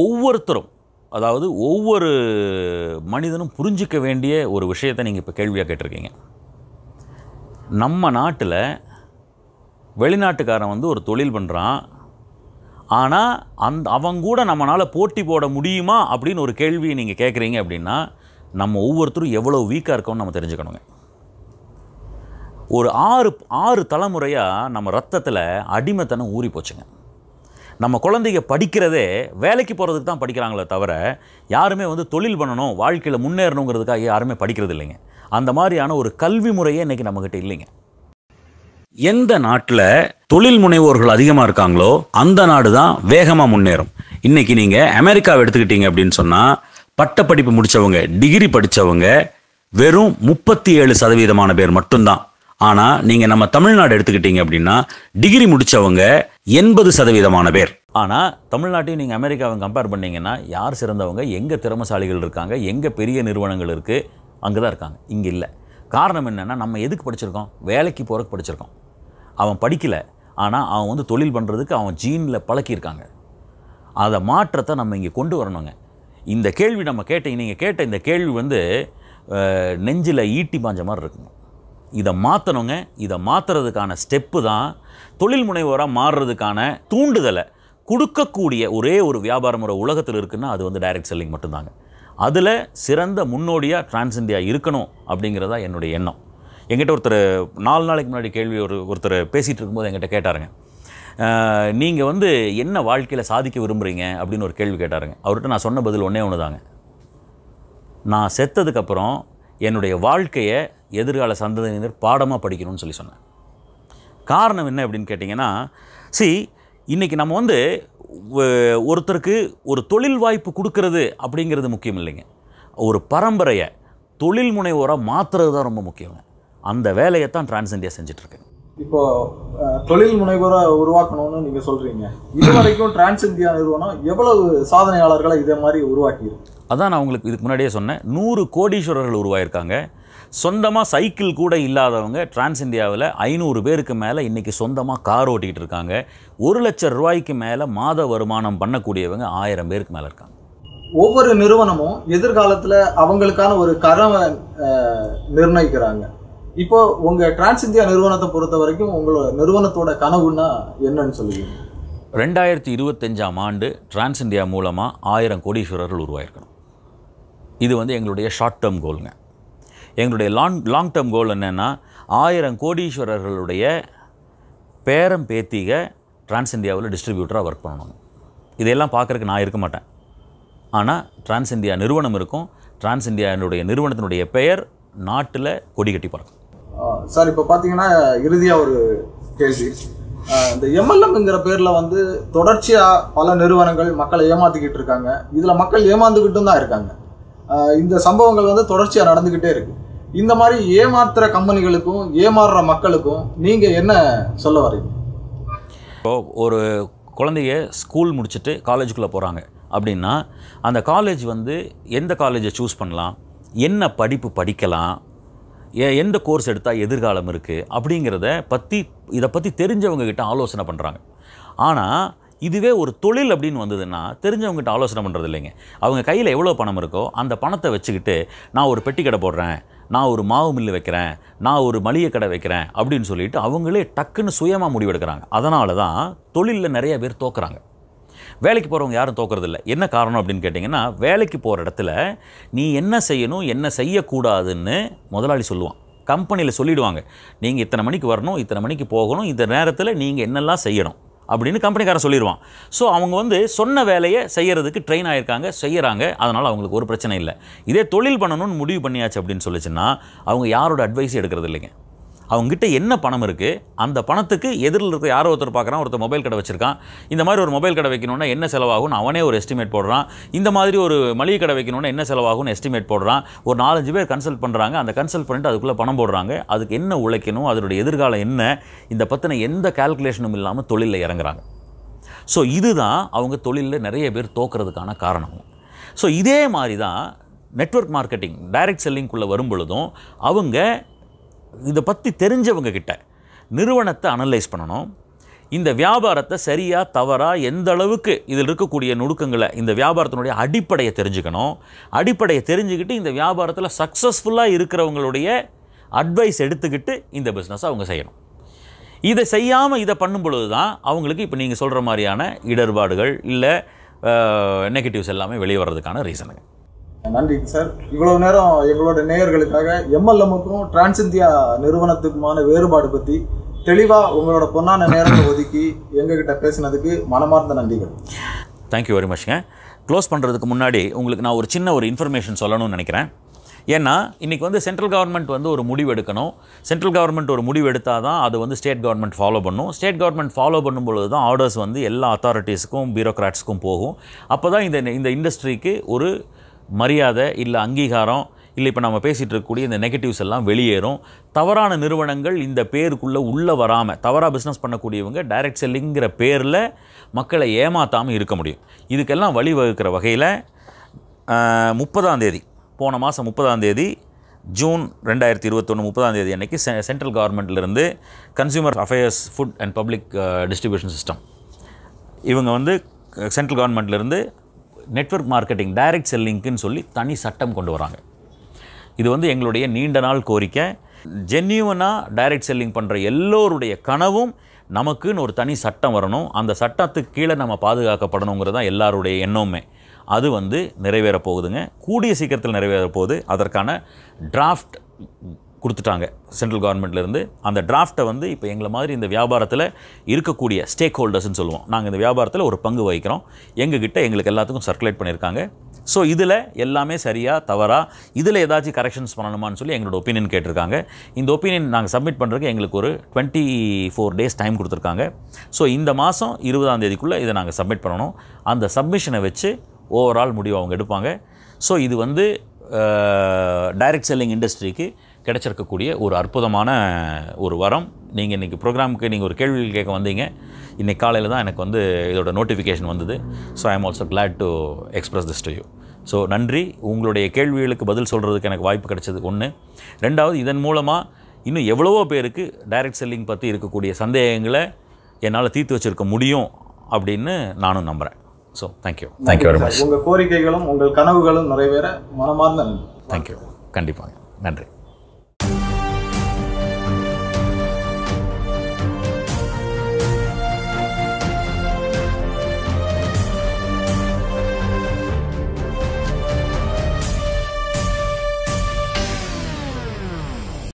ஒவ்வொருத்தரும் அதாவது ஒவ்வொரு மனிதனும் புரிஞ்சிக்க வேண்டிய ஒரு விஷயத்தை நீங்கள் இப்போ கேள்வியாக கேட்டிருக்கீங்க. நம்ம நாட்டில் வெளிநாட்டுக்காரன் வந்து ஒரு தொழில் பண்ணுறான் ஆனால் அந்த அவங்க கூட நம்மளால் போட்டி போட முடியுமா அப்படின்னு ஒரு கேள்வியை நீங்கள் கேட்குறீங்க அப்படின்னா நம்ம ஒவ்வொருத்தரும் எவ்வளோ வீக்காக இருக்கோம்னு நம்ம தெரிஞ்சுக்கணுங்க. ஒரு ஆறு ஆறு தலைமுறையாக நம்ம ரத்தத்தில் அடிமைத்தனம் ஊறி போச்சுங்க நம்ம குழந்தைங்க படிக்கிறதே வேலைக்கு போகிறதுக்கு தான் படிக்கிறாங்களே தவிர யாருமே வந்து தொழில் பண்ணணும் வாழ்க்கையில் முன்னேறணுங்கிறதுக்காக யாருமே படிக்கிறது இல்லைங்க. அந்த மாதிரியான ஒரு கல்வி முறையே இன்றைக்கி நம்மக்கிட்ட இல்லைங்க. எந்த நாட்டில் தொழில் முனைவோர்கள் அதிகமாக இருக்காங்களோ அந்த நாடு தான் வேகமாக முன்னேறும். இன்றைக்கி நீங்கள் அமெரிக்காவை எடுத்துக்கிட்டீங்க அப்படின்னு சொன்னால் பட்டப்படிப்பு முடித்தவங்க டிகிரி படித்தவங்க வெறும் முப்பத்தி ஏழு சதவீதமான பேர் மட்டும்தான். ஆனால் நீங்கள் நம்ம தமிழ்நாடு எடுத்துக்கிட்டீங்க அப்படின்னா டிகிரி முடித்தவங்க எண்பது சதவீதமான பேர். ஆனால் தமிழ்நாட்டையும் நீங்கள் அமெரிக்காவை கம்பேர் பண்ணீங்கன்னா யார் சிறந்தவங்க எங்கே திறமசாலிகள் இருக்காங்க எங்கே பெரிய நிறுவனங்கள் இருக்குது அங்கே தான் இருக்காங்க. இங்கே இல்லை. காரணம் என்னென்னா நம்ம எதுக்கு படிச்சிருக்கோம்? வேலைக்கு போகிறதுக்கு படிச்சிருக்கோம். அவன் படிக்கலை. ஆனால் அவன் வந்து தொழில் பண்ணுறதுக்கு அவன் ஜீனில் பழக்கியிருக்காங்க. அதை மாற்றத்தை நம்ம இங்கே கொண்டு வரணுங்க. இந்த கேள்வி நம்ம கேட்ட நீங்கள் கேட்ட இந்த கேள்வி வந்து நெஞ்சில் ஈட்டி பாஞ்ச மாதிரி இருக்குங்க. இதை மாற்றணுங்க இதை மாற்றுறதுக்கான ஸ்டெப்பு தான் தொழில் முனைவோராக மாறுறதுக்கான தூண்டுதலை கொடுக்கக்கூடிய ஒரே ஒரு வியாபார முறை உலகத்தில் இருக்குன்னா அது வந்து டைரக்ட் செல்லிங் மட்டும்தாங்க. அதில் சிறந்த முன்னோடியாக டிரான்ஸ் இந்தியா இருக்கணும் அப்படிங்கிறதா என்னுடைய எண்ணம். எங்கிட்ட ஒருத்தர் நாலு நாளைக்கு முன்னாடி கேள்வி ஒரு ஒருத்தர் பேசிகிட்டு இருக்கும்போது எங்கிட்ட கேட்டாருங்க. நீங்கள் வந்து என்ன வாழ்க்கையில் சாதிக்க விரும்புகிறீங்க அப்படின்னு ஒரு கேள்வி கேட்டாருங்க. அவர்கிட்ட நான் சொன்ன பதில் ஒன்றே ஒன்று தாங்க நான் செத்ததுக்கப்புறம் என்னுடைய வாழ்க்கையை எதிர்கால சந்ததியினர் பாடமாக படிக்கணும்னு சொல்லி சொன்னேன் காரணம் என்ன அப்படின்னு கேட்டிங்கன்னா சி இன்றைக்கி நம்ம வந்து ஒருத்தருக்கு ஒரு தொழில் வாய்ப்பு கொடுக்கறது அப்படிங்கிறது முக்கியம் இல்லைங்க. ஒரு பரம்பரையை தொழில் முனைவோராக மாற்றுறது தான் ரொம்ப முக்கியங்க அந்த வேலையை தான் டிரான்ஸ் இந்தியா செஞ்சிட்ருக்கு. இப்போ தொழில் முனைவோரை உருவாக்கணும்னு நீங்க சொல்றீங்க. இது வரைக்கும் டிரான்ஸ் இந்தியா நிறுவனம் எவ்வளவு சாதனையாளர்களை இதே மாதிரி உருவாக்கி இருக்கு அதான் நான் உங்களுக்கு இதுக்கு முன்னாடியே சொன்னேன். நூறு கோடீஸ்வரர்கள் உருவாயிருக்காங்க. சொந்தமாக சைக்கிள் கூட இல்லாதவங்க டிரான்ஸ் இந்தியாவில் ஐநூறு பேருக்கு மேலே இன்றைக்கி சொந்தமாக கார் ஓட்டிக்கிட்டு இருக்காங்க. ஒரு லட்சம் ரூபாய்க்கு மேலே மாத வருமானம் பண்ணக்கூடியவங்க ஆயிரம் பேருக்கு மேலே இருக்காங்க. ஒவ்வொரு நிறுவனமும் எதிர்காலத்துல அவங்களுக்கான ஒரு அஹ், நிர்ணயிக்கிறாங்க. இப்போ உங்க டிரான்ஸ் இந்தியா நிறுவனத்தை பொறுத்த வரைக்கும் உங்களோட நிறுவனத்தோட கனவுன்னா என்னன்னு சொல்லுவீங்க? ரெண்டாயிரத்தி இருபத்தஞ்சாம் ஆண்டு டிரான்ஸ் இந்தியா மூலமாக ஆயிரம் கோடீஸ்வரர்கள் உருவாயிருக்கணும். இது வந்து எங்களுடைய ஷார்ட் டேர்ம் கோலுங்க எங்களுடைய லாங் லாங் டேர்ம் கோல் என்னென்னா ஆயிரம் கோடீஸ்வரர்களுடைய பேரம் பேத்திக டிரான்ஸ் இந்தியாவில் டிஸ்ட்ரிபியூட்டராக ஒர்க் பண்ணணும். இதையெல்லாம் பார்க்குறக்கு நான் இருக்க மாட்டேன். ஆனால் டிரான்ஸ் இந்தியா நிறுவனம் இருக்கும். டிரான்ஸ் இந்தியாவினுடைய நிறுவனத்தினுடைய பெயர் நாட்டில் கொடி கட்டி பறக்கும். சார் இப்போ பார்த்தீங்கன்னா இறுதியாக ஒரு கேள்வி. இந்த எம்எல்எம்ங்கிற பேரில் வந்து தொடர்ச்சியாக பல நிறுவனங்கள் மக்களை ஏமாத்திக்கிட்டு இருக்காங்க. இதில் மக்கள் ஏமாந்துக்கிட்டும் தான் இருக்காங்க. இந்த சம்பவங்கள் வந்து தொடர்ச்சியாக நடந்துக்கிட்டே இருக்குது இந்த மாதிரி ஏமாத்துற கம்பெனிகளுக்கும் ஏமாறுற மக்களுக்கும் நீங்கள் என்ன சொல்ல வரீங்க இப்போ ஒரு குழந்தைய ஸ்கூல் முடிச்சுட்டு காலேஜுக்குள்ளே போகிறாங்க அப்படின்னா அந்த காலேஜ் வந்து எந்த காலேஜை சூஸ் பண்ணலாம்? என்ன படிப்பு படிக்கலாம்? எந்த கோர்ஸ் எடுத்தால் எதிர்காலம் இருக்குது அப்படிங்கிறத பற்றி இதை பற்றி தெரிஞ்சவங்கக்கிட்ட ஆலோசனை பண்ணுறாங்க ஆனால் இதுவே ஒரு தொழில் அப்படின்னு வந்ததுன்னா தெரிஞ்சவங்ககிட்ட ஆலோசனை பண்ணுறது இல்லைங்க. அவங்க கையில் எவ்வளோ பணம் இருக்கோ அந்த பணத்தை வச்சுக்கிட்டு நான் ஒரு பெட்டி கடை போடுறேன். நான் ஒரு மாவு மில்லு வைக்கிறேன் நான் ஒரு மளிகை கடை வைக்கிறேன் அப்படின்னு சொல்லிட்டு அவங்களே டக்குன்னு சுயமாக முடிவெடுக்கிறாங்க. அதனால தான் தொழிலில் நிறைய பேர் தோக்குறாங்க. வேலைக்கு போகிறவங்க யாரும் தோக்குறதில்ல. என்ன காரணம் அப்படின்னு கேட்டிங்கன்னா வேலைக்கு போகிற இடத்துல நீ என்ன செய்யணும் என்ன செய்யக்கூடாதுன்னு முதலாளி சொல்லுவான். கம்பெனியில் சொல்லிடுவாங்க. நீங்கள் இத்தனை மணிக்கு வரணும் இத்தனை மணிக்கு போகணும் இந்த நேரத்தில் நீங்கள் என்னெல்லாம் செய்யணும்? அப்படின்னு கம்பெனிக்காரன் சொல்லிடுவான் ஸோ அவங்க வந்து சொன்ன வேலையை செய்கிறதுக்கு ட்ரெயின் ஆகியிருக்காங்க செய்கிறாங்க அதனால் அவங்களுக்கு ஒரு பிரச்சனை இல்லை. இதே தொழில் பண்ணணும்னு முடிவு பண்ணியாச்சு அப்படின்னு சொல்லிச்சுன்னா அவங்க யாரோட அட்வைஸ் எடுக்கிறது இல்லைங்க. அவங்ககிட்ட என்ன பணம் இருக்குது அந்த பணத்துக்கு எதிரில் இருக்க யாரோ ஒருத்தர் பார்க்குறான் ஒருத்தர் மொபைல் கடை வச்சிருக்கான். இந்த மாதிரி ஒரு மொபைல் கடை வைக்கணும்னா என்ன செலவாகும்னு அவனே ஒரு எஸ்டிமேட் போடுறான். இந்த மாதிரி ஒரு மளிகை கடை வைக்கணும்னா என்ன செலவாகும்னு எஸ்டிமேட் போடுறான். ஒரு நாலஞ்சு பேர் கன்சல்ட் பண்ணுறாங்க அந்த கன்சல்ட் பண்ணிட்டு அதுக்குள்ளே பணம் போடுறாங்க. அதுக்கு என்ன உழைக்கணும்? அதனுடைய எதிர்காலம் என்ன? இந்த பற்றின எந்த கால்குலேஷனும் இல்லாமல் தொழிலில் இறங்குறாங்க. ஸோ இதுதான் அவங்க தொழிலில் நிறைய பேர் தோக்கிறதுக்கான காரணம் ஸோ இதே மாதிரி தான் நெட்வொர்க் மார்க்கெட்டிங் டைரக்ட் செல்லிங்குள்ளே வரும் பொழுதும் அவங்க இதை பற்றி தெரிஞ்சவங்க கிட்ட நிறுவனத்தை அனலைஸ் பண்ணணும். இந்த வியாபாரத்தை சரியாக தவறாக எந்த அளவுக்கு இதில் இருக்கக்கூடிய நுணுக்கங்களை இந்த வியாபாரத்தினுடைய அடிப்படையை தெரிஞ்சுக்கணும். அடிப்படையை தெரிஞ்சுக்கிட்டு இந்த வியாபாரத்தில் சக்ஸஸ்ஃபுல்லாக இருக்கிறவங்களுடைய அட்வைஸ் எடுத்துக்கிட்டு இந்த பிஸ்னஸை அவங்க செய்யணும். இதை செய்யாமல் இதை பண்ணும் பொழுது தான் அவங்களுக்கு இப்போ நீங்கள் சொல்கிற மாதிரியான இடர்பாடுகள் இல்லை நெகட்டிவ்ஸ் எல்லாமே வெளியே வர்றதுக்கான ரீசனுங்க நன்றிங்க சார். இவ்வளவு நேரம் எங்களோட நேயர்களுக்காக எம்எல்எம்முக்கும் டிரான்ஸ் இந்தியா நிறுவனத்துக்குமான வேறுபாடு பற்றி தெளிவாக உங்களோட பொன்னான நேரத்தை ஒதுக்கி எங்ககிட்ட பேசினதுக்கு மனமார்ந்த நன்றிகள். தேங்க்யூ வெரி மச்ங்க க்ளோஸ் பண்ணுறதுக்கு முன்னாடி உங்களுக்கு நான் ஒரு சின்ன ஒரு இன்ஃபர்மேஷன் சொல்லணும்னு நினைக்கிறேன். ஏன்னா இன்றைக்கி வந்து சென்ட்ரல் கவர்மெண்ட் வந்து ஒரு முடிவு எடுக்கணும். சென்ட்ரல் கவர்மெண்ட் ஒரு முடிவு எடுத்தால் தான் அது வந்து ஸ்டேட் கவர்மெண்ட் ஃபாலோ பண்ணும். ஸ்டேட் கவர்மெண்ட் ஃபாலோ பண்ணும்பொழுது தான் ஆர்டர்ஸ் வந்து எல்லா அத்தாரிட்டிஸுக்கும் பியூரோக்ராட்ஸ்க்கும் போகும். அப்போ தான் இந்த இந்த இண்டஸ்ட்ரிக்கு ஒரு மரியாதை இல்லை அங்கீகாரம் இல்லை இப்போ நம்ம பேசிகிட்டு இருக்கக்கூடிய இந்த நெகட்டிவ்ஸ் எல்லாம் வெளியேறும். தவறான நிறுவனங்கள் இந்த பேருக்குள்ளே உள்ளே வராமல் தவறாக பிஸ்னஸ் பண்ணக்கூடியவங்க டைரக்ட் செல்லிங்கிற பேரில் மக்களை ஏமாற்றாமல் இருக்க முடியும். இதுக்கெல்லாம் வழிவகுக்கிற வகையில் முப்பதாம் தேதி போன மாதம் முப்பதாம் தேதி ஜூன் ரெண்டாயிரத்தி இருபத்தொன்று முப்பதாம் தேதி அன்னைக்கு செ சென்ட்ரல் கவர்மெண்ட்லேருந்து consumer affairs food and public distribution system இவங்க வந்து சென்ட்ரல் கவர்மெண்ட்லேருந்து நெட்வொர்க் மார்க்கெட்டிங் டைரக்ட் செல்லிங்க்குன்னு சொல்லி தனி சட்டம் கொண்டு வராங்க. இது வந்து எங்களுடைய நீண்ட நாள் கோரிக்கை. ஜென்யூனாக டைரக்ட் செல்லிங் பண்ணுற எல்லோருடைய கனவும் நமக்குன்னு ஒரு தனி சட்டம் வரணும். அந்த சட்டத்துக்கு கீழே நம்ம பாதுகாக்கப்படணுங்கிறது தான் எல்லாருடைய எண்ணமுமே. அது வந்து நிறைவேறப் போகுதுங்க. கூடிய சீக்கிரத்தில் நிறைவேறப் போகுது. அதற்கான டிராஃப்ட் கொடுத்துட்டாங்க. சென்ட்ரல் கவர்மெண்ட்லேருந்து அந்த டிராஃப்ட்டை வந்து இப்போ எங்களை மாதிரி இந்த வியாபாரத்தில் இருக்கக்கூடிய ஸ்டேக் ஹோல்டர்ஸ்னு சொல்லுவோம். நாங்கள் இந்த வியாபாரத்தில் ஒரு பங்கு வகிக்கிறோம். எங்ககிட்ட எங்களுக்கு எல்லாத்துக்கும் சர்க்குலேட் பண்ணியிருக்காங்க. ஸோ இதில் எல்லாமே சரியாக தவறாக இதில் ஏதாச்சும் கரெக்ஷன்ஸ் பண்ணணுமான்னு சொல்லி எங்களோட ஒப்பீனியன் கேட்டிருக்காங்க. இந்த ஒப்பீனியன் நாங்கள் சப்மிட் பண்ணுறதுக்கு எங்களுக்கு ஒரு டுவெண்ட்டி ஃபோர் டேஸ் டைம் கொடுத்துருக்காங்க. ஸோ இந்த மாதம் இருபதாம் தேதிக்குள்ளே இதை நாங்கள் சப்மிட் பண்ணணும். அந்த சப்மிஷனை வச்சு ஓவரால் முடிவு அவங்க எடுப்பாங்க. ஸோ இது வந்து டைரக்ட் செல்லிங் இண்டஸ்ட்ரிக்கு கிடைச்சிருக்கக்கூடிய ஒரு அற்புதமான ஒரு வரம். நீங்கள் இன்றைக்கி ப்ரோக்ராமுக்கு நீங்கள் ஒரு கேள்வி கேட்க வந்தீங்க. இன்றைக்கி காலையில் தான் எனக்கு வந்து இதோட நோட்டிஃபிகேஷன் வந்தது. So I am also glad to express this to you so நன்றி. உங்களுடைய கேள்விகளுக்கு பதில் சொல்கிறதுக்கு எனக்கு வாய்ப்பு கிடைச்சது ஒன்று ரெண்டாவது இதன் மூலமாக இன்னும் எவ்வளவோ பேருக்கு டைரக்ட் செல்லிங் பற்றி இருக்கக்கூடிய சந்தேகங்களை என்னால் தீர்த்து வச்சிருக்க முடியும் அப்படின்னு நானும் நம்புகிறேன் so thank you thank you very much உங்க கோரிக்கைகளும் உங்கள் கனவுகளும் நிறைவேற மனமார்ந்த நன்றி. தேங்க்யூ கண்டிப்பாங்க. நன்றி.